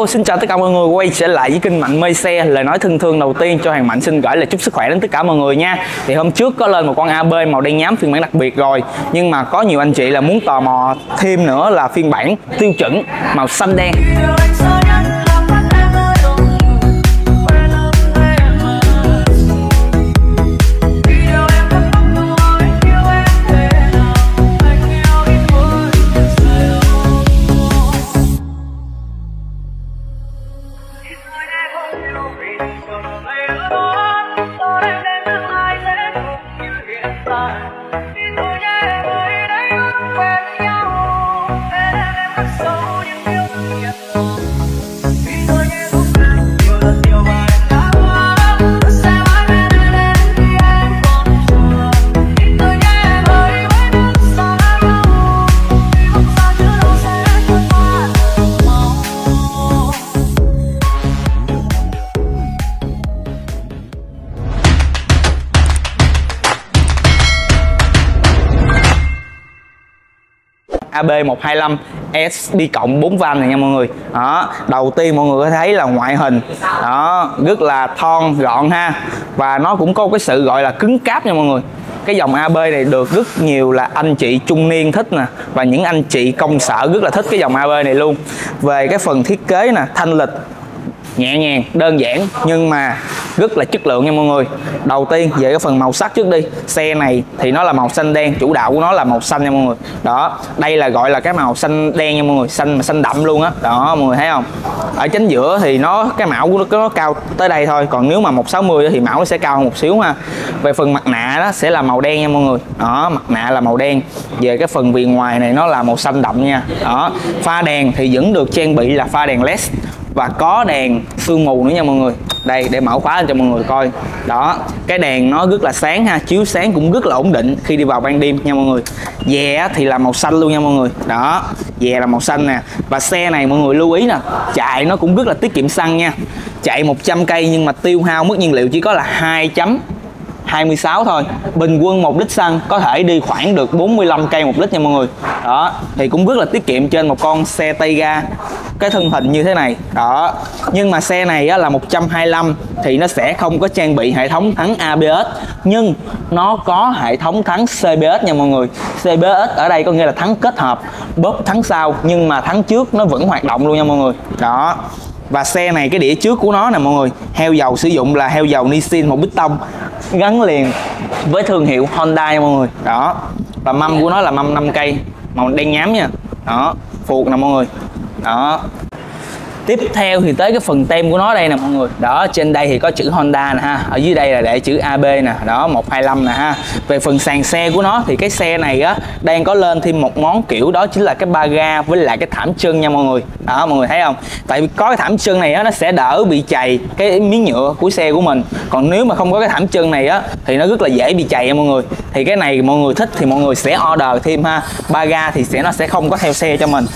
Hello, xin chào tất cả mọi người. Quay trở lại với kênh Mạnh Mê Xe. Lời nói thân thương đầu tiên cho Hoàng Mạnh xin gửi lời chúc sức khỏe đến tất cả mọi người nha. Thì hôm trước có lên một con AB màu đen nhám phiên bản đặc biệt rồi. Nhưng mà có nhiều anh chị là muốn tò mò thêm nữa là phiên bản tiêu chuẩn màu xanh đen. AB125 S đi cộng 4 van này nha mọi người. Đó, đầu tiên mọi người có thấy là ngoại hình, đó, rất là thon, gọn ha. Và nó cũng có cái sự gọi là cứng cáp nha mọi người. Cái dòng AB này được rất nhiều là anh chị trung niên thích nè, và những anh chị công sở rất là thích cái dòng AB này luôn. Về cái phần thiết kế nè, thanh lịch nhẹ nhàng đơn giản nhưng mà rất là chất lượng nha mọi người. Đầu tiên về cái phần màu sắc trước đi. Xe này thì nó là màu xanh đen chủ đạo của nó là màu xanh nha mọi người. Đó đây là gọi là cái màu xanh đen nha mọi người xanh mà xanh đậm luôn á. Đó. đó mọi người thấy không? Ở chính giữa thì nó cái mão của nó, nó cao tới đây thôi còn nếu mà 160 thì mão nó sẽ cao hơn một xíu ha. Về phần mặt nạ đó sẽ là màu đen nha mọi người. Đó mặt nạ là màu đen. Về cái phần viền ngoài này nó là màu xanh đậm nha. Đó pha đèn thì vẫn được trang bị là pha đèn led và có đèn sương mù nữa nha mọi người. Đây, để mở khóa lên cho mọi người coi. Đó, cái đèn nó rất là sáng ha, chiếu sáng cũng rất là ổn định khi đi vào ban đêm nha mọi người. Dè thì là màu xanh luôn nha mọi người. Đó, dè là màu xanh nè. Và xe này mọi người lưu ý nè, chạy nó cũng rất là tiết kiệm xăng nha. Chạy 100 cây nhưng mà tiêu hao mức nhiên liệu chỉ có là 2 chấm 26 thôi. Bình quân một lít xăng có thể đi khoảng được 45 cây một lít nha mọi người. Đó thì cũng rất là tiết kiệm trên một con xe tay ga. Cái thân hình như thế này đó. Nhưng mà xe này á, là 125 thì nó sẽ không có trang bị hệ thống thắng ABS nhưng nó có hệ thống thắng CBS nha mọi người. CBS ở đây có nghĩa là thắng kết hợp bóp thắng sau nhưng mà thắng trước nó vẫn hoạt động luôn nha mọi người. Đó và xe này, cái đĩa trước của nó nè, mọi người. Heo dầu sử dụng là heo dầu Nissin một bít tông. Gắn liền với thương hiệu Honda nha mọi người. Đó. Và mâm của nó là mâm 5 cây. Màu đen nhám nha. Đó. Phuộc nè mọi người. Đó tiếp theo thì tới cái phần tem của nó đây nè mọi người. Đó, trên đây thì có chữ Honda nè ha. Ở dưới đây là để chữ AB nè. Đó 125 nè ha. Về phần sàn xe của nó thì cái xe này á, đang có lên thêm một món kiểu đó chính là cái ba ga với lại cái thảm chân nha mọi người. Đó, mọi người thấy không? Tại vì có cái thảm chân này á, nó sẽ đỡ bị chày cái miếng nhựa của xe của mình. Còn nếu mà không có cái thảm chân này á, thì nó rất là dễ bị chày nha mọi người. Thì cái này mọi người thích thì mọi người sẽ order thêm ha. Ba ga thì sẽ, nó sẽ không có theo xe cho mình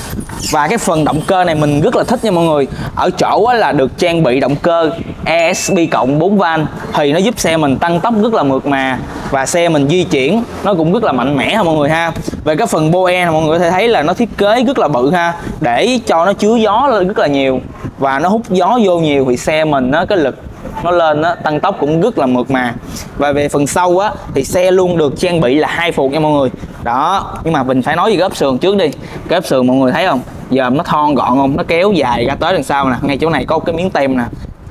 và cái phần động cơ này mình rất là thích nha mọi người. Ở chỗ là được trang bị động cơ ESP cộng 4 van. Thì nó giúp xe mình tăng tốc rất là mượt mà. Và xe mình di chuyển, nó cũng rất là mạnh mẽ ha mọi người ha. Về cái phần boe mọi người có thể thấy là nó thiết kế rất là bự ha. Để cho nó chứa gió rất là nhiều. Và nó hút gió vô nhiều thì xe mình nó cái lực nó lên á, tăng tốc cũng rất là mượt mà. Và về phần sau á, thì xe luôn được trang bị là hai phuộc nha mọi người. Đó, nhưng mà mình phải nói về cái ốp sườn trước đi. Cái ốp sườn mọi người thấy không? Giờ nó thon gọn không? Nó kéo dài ra tới đằng sau nè. Ngay chỗ này có cái miếng tem nè,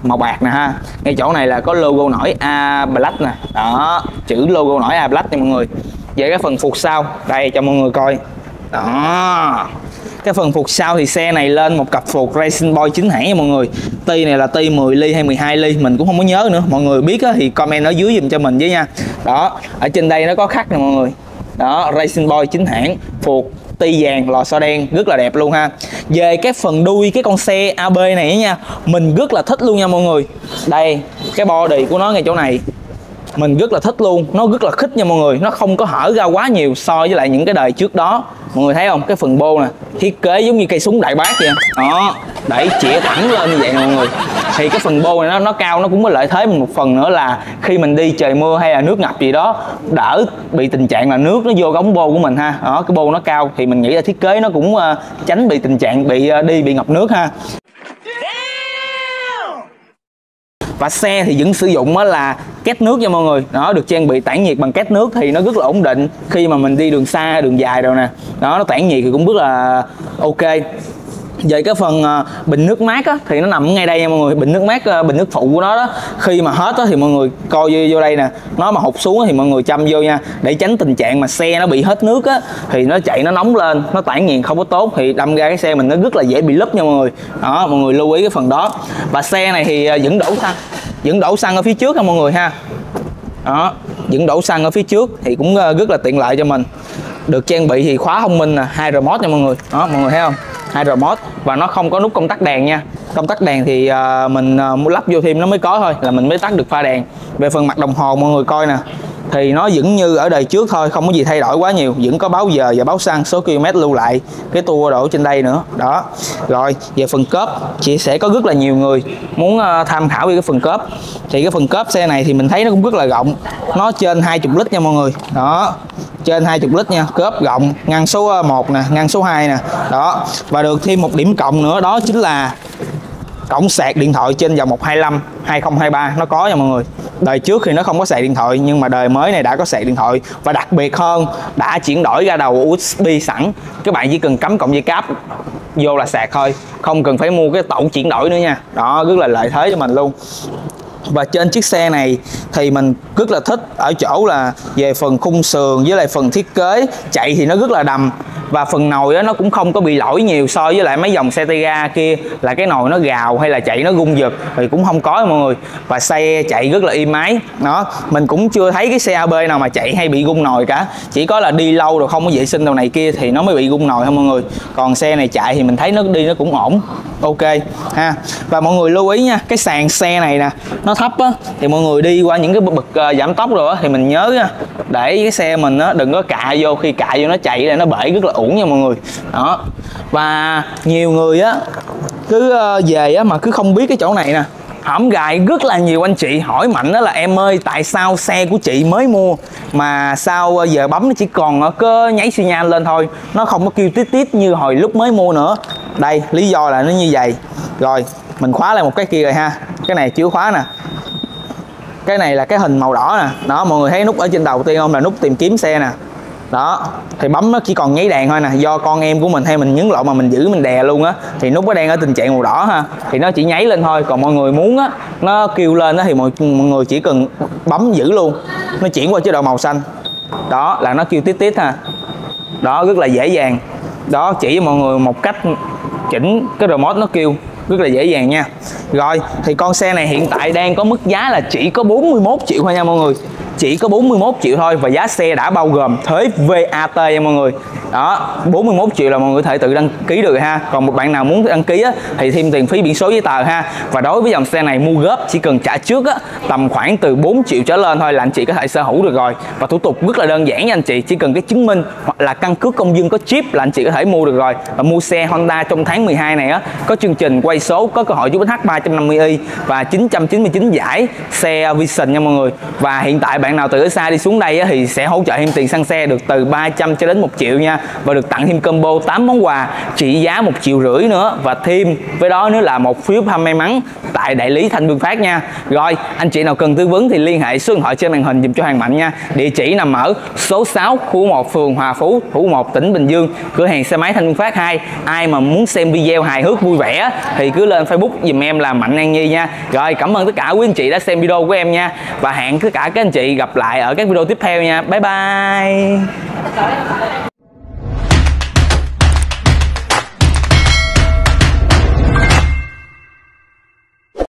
màu bạc nè ha. Ngay chỗ này là có logo nổi A Black nè. Đó, chữ logo nổi A Black nha mọi người. Về cái phần phục sau, đây cho mọi người coi. Đó cái phần phục sau thì xe này lên một cặp phục Racing Boy chính hãng nha mọi người. Ti này là ti 10 ly hay 12 ly mình cũng không có nhớ nữa. Mọi người biết á, thì comment ở dưới dùm cho mình với nha. Đó ở trên đây nó có khắc nè mọi người. Đó Racing Boy chính hãng phục ti vàng lò xo đen rất là đẹp luôn ha. Về cái phần đuôi cái con xe AB này nha mình rất là thích luôn nha mọi người. Đây cái body của nó ngay chỗ này mình rất là thích luôn. Nó rất là khích nha mọi người. Nó không có hở ra quá nhiều so với lại những cái đời trước đó. Mọi người thấy không? Cái phần bô nè. Thiết kế giống như cây súng đại bác vậy. Đó. Đẩy chĩa thẳng lên như vậy nè mọi người. Thì cái phần bô này nó nó cao nó cũng có lợi thế một phần nữa là khi mình đi trời mưa hay là nước ngập gì đó đỡ bị tình trạng là nước nó vô ống bô của mình ha. Đó cái bô nó cao thì mình nghĩ là thiết kế nó cũng uh, tránh bị tình trạng bị uh, đi bị ngập nước ha. Và xe thì vẫn sử dụng á là két nước nha mọi người. Nó được trang bị tản nhiệt bằng két nước thì nó rất là ổn định khi mà mình đi đường xa, đường dài rồi nè. Đó, nó tản nhiệt thì cũng rất là ok về cái phần à, bình nước mát á, thì nó nằm ngay đây nha mọi người. Bình nước mát à, bình nước phụ của nó đó. Khi mà hết á, thì mọi người coi vô, vô đây nè. Nó mà hụt xuống thì mọi người chăm vô nha. Để tránh tình trạng mà xe nó bị hết nước á thì nó chạy nó nóng lên nó tản nhiệt không có tốt thì đâm ra cái xe mình nó rất là dễ bị lúp nha mọi người. Đó mọi người lưu ý cái phần đó. Và xe này thì à, vẫn đổ xăng vẫn đổ xăng ở phía trước ha mọi người ha. Đó vẫn đổ xăng ở phía trước thì cũng rất là tiện lợi cho mình. Được trang bị thì khóa thông minh nè hai remote nha mọi người. Đó mọi người thấy không? Hai remote và nó không có nút công tắc đèn nha. Công tắc đèn thì uh, mình uh, lắp vô thêm nó mới có thôi là mình mới tắt được pha đèn. Về phần mặt đồng hồ mọi người coi nè thì nó vẫn như ở đời trước thôi không có gì thay đổi quá nhiều vẫn có báo giờ và báo xăng số km lưu lại cái tour đổ trên đây nữa. Đó. Rồi về phần cốp chị sẽ có rất là nhiều người muốn à, tham khảo về cái phần cốp. Thì cái phần cốp xe này thì mình thấy nó cũng rất là rộng nó trên 20 lít nha mọi người. Đó trên 20 lít nha. Cốp rộng ngăn số ờ, 1 nè ngăn số 2 nè. Đó. Và được thêm một điểm cộng nữa, đó chính là cổng sạc điện thoại trên dòng 125 2023 nó có nha mọi người. Đời trước thì nó không có sạc điện thoại, nhưng mà đời mới này đã có sạc điện thoại. Và đặc biệt hơn, đã chuyển đổi ra đầu USB sẵn. Các bạn chỉ cần cắm cổng dây cáp vô là sạc thôi. Không cần phải mua cái tẩu chuyển đổi nữa nha. Đó, rất là lợi thế cho mình luôn và trên chiếc xe này thì mình rất là thích. Ở chỗ là về phần khung sườn với lại phần thiết kế, chạy thì nó rất là đầm và phần nồi đó nó cũng không có bị lỗi nhiều so với lại mấy dòng xe tay ga kia là cái nồi nó gào hay là chạy nó rung giật thì cũng không có mọi người. Và xe chạy rất là êm ái. Đó mình cũng chưa thấy cái xe AB nào mà chạy hay bị rung nồi cả. Chỉ có là đi lâu rồi không có vệ sinh đầu này kia thì nó mới bị rung nồi thôi mọi người. Còn xe này chạy thì mình thấy nó đi nó cũng ổn. Ok ha. Và mọi người lưu ý nha cái sàn xe này nè nó thấp á thì mọi người đi qua những cái bậc uh, giảm tốc rồi á thì mình nhớ nha để cái xe mình á đừng có cạ vô khi cạ vô nó chạy là nó bể rất là uổng nha mọi người. Đó. Và nhiều người á, cứ ờ, về á mà cứ không biết cái chỗ này nè. Hõm gài rất là nhiều anh chị hỏi mạnh đó là, em ơi, tại sao xe của chị mới mua mà sao ờ, giờ bấm nó chỉ còn ờ, cơ nháy xi nhan lên thôi? Nó không có kêu tít tít như hồi lúc mới mua nữa. Đây, lý do là nó như vậy. Rồi, mình khóa lại một cái kia rồi ha. Cái này chưa khóa nè. Cái này là cái hình màu đỏ nè. Đó, mọi người thấy nút ở trên đầu tiên không? Là nút tìm kiếm xe nè đó thì bấm nó chỉ còn nháy đèn thôi nè. Do con em của mình hay mình nhấn lộn mà mình giữ mình đè luôn á thì nút nó đang ở tình trạng màu đỏ ha. Thì nó chỉ nháy lên thôi còn mọi người muốn á nó kêu lên á thì mọi, mọi người chỉ cần bấm giữ luôn. Nó chuyển qua chế độ màu xanh. Đó là nó kêu tít tít ha. Đó rất là dễ dàng. Đó chỉ cho mọi người một cách chỉnh cái remote nó kêu rất là dễ dàng nha. Rồi thì con xe này hiện tại đang có mức giá là chỉ có 41 triệu thôi nha mọi người chỉ có 41 triệu thôi và giá xe đã bao gồm thuế VAT nha mọi người đó 41 triệu là mọi người có thể tự đăng ký được ha. Còn một bạn nào muốn đăng ký á, thì thêm tiền phí biển số giấy tờ ha. Và đối với dòng xe này mua góp chỉ cần trả trước á, tầm khoảng từ 4 triệu trở lên thôi là anh chị có thể sở hữu được rồi. Và thủ tục rất là đơn giản nha anh chị chỉ cần cái chứng minh hoặc là căn cước công dân có chip là anh chị có thể mua được rồi. Và mua xe Honda trong tháng 12 này á có chương trình quay số có cơ hội giúp H 350i và 999 giải xe Vision nha mọi người. Và hiện tại bạn nào từ ở xa đi xuống đây á, thì sẽ hỗ trợ thêm tiền xăng xe được từ 300 cho đến 1 triệu nha và được tặng thêm combo 8 món quà, trị giá một triệu rưỡi nữa và thêm với đó nữa là một phiếu thăm may mắn tại đại lý Thanh Vương Phát nha. Rồi, anh chị nào cần tư vấn thì liên hệ số điện thoại trên màn hình dùm cho hàng mạnh nha. Địa chỉ nằm ở số 6 khu 1 phường Hòa Phú, thủ 1 tỉnh Bình Dương. Cửa hàng xe máy Thanh Vương Phát 2 ai mà muốn xem video hài hước vui vẻ thì cứ lên Facebook dùm em là Mạnh An Nhi nha. Rồi, cảm ơn tất cả quý anh chị đã xem video của em nha. Và hẹn tất cả các anh chị gặp lại ở các video tiếp theo nha. Bye bye.